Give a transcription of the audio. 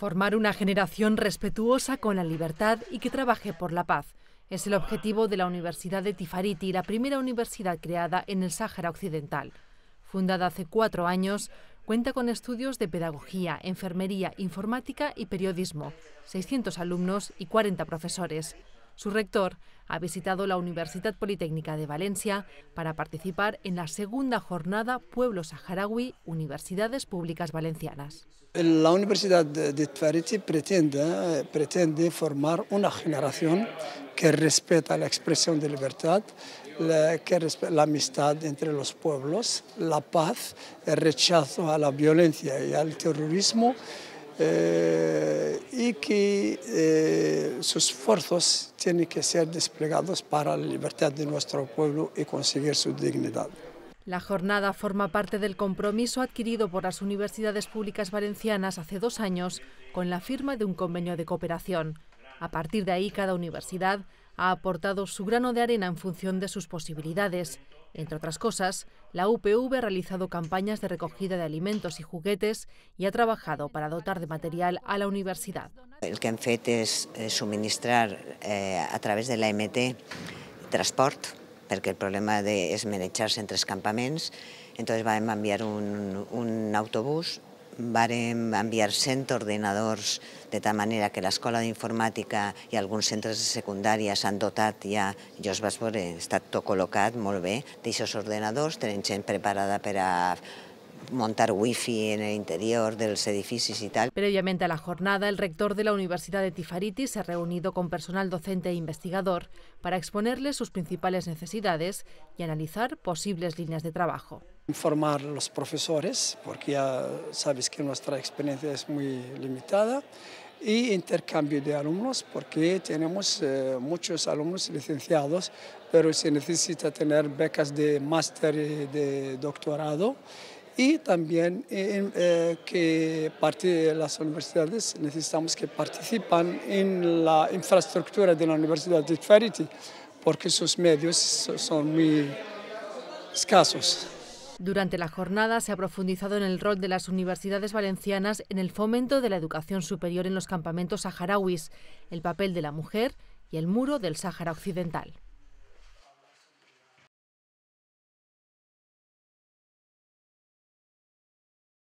Formar una generación respetuosa con la libertad y que trabaje por la paz. Es el objetivo de la Universidad de Tifariti, la primera universidad creada en el Sáhara Occidental. Fundada hace cuatro años, cuenta con estudios de pedagogía, enfermería, informática y periodismo, 600 alumnos y 40 profesores. Su rector ha visitado la Universidad Politécnica de Valencia para participar en la segunda jornada Pueblo Saharaui Universidades Públicas Valencianas. La Universidad de Tfariti pretende, pretende formar una generación que respeta la expresión de libertad, la, que la amistad entre los pueblos, la paz, el rechazo a la violencia y al terrorismo eh, que eh, sus esfuerzos tienen que ser desplegados para la libertad de nuestro pueblo y conseguir su dignidad. La jornada forma parte del compromiso adquirido por las universidades públicas valencianas hace dos años con la firma de un convenio de cooperación. A partir de ahí, cada universidad ha aportado su grano de arena en función de sus posibilidades. Entre otras cosas, la UPV ha realizado campañas de recogida de alimentos y juguetes y ha trabajado para dotar de material a la universidad. El que hem fet és subministrar eh, a través de la MT transport, perquè el problema de, és manejar-se entre els campaments. Entonces enviar un, un autobús vàrem enviar 100 ordenadors de tal manera que l'escola d'informàtica i alguns centres de secundària s'han dotat ja, jo es vaig veure, està tot col·locat molt bé, d'aixòs ordenadors, tenen gent preparada per a montar wifi en el interior de los edificios y tal. Previamente a la jornada, el rector de la Universidad de Tifariti se ha reunido con personal docente e investigador para exponerles sus principales necesidades y analizar posibles líneas de trabajo. Informar a los profesores, porque ya sabes que nuestra experiencia es muy limitada, y intercambio de alumnos, porque tenemos eh, muchos alumnos licenciados, pero se necesita tener becas de máster y de doctorado y también eh, que parte de las universidades necesitamos que participan en la infraestructura de la Universidad de Tfariti, porque sus medios son muy escasos. Durante la jornada se ha profundizado en el rol de las universidades valencianas en el fomento de la educación superior en los campamentos saharauis, el papel de la mujer y el muro del Sáhara Occidental.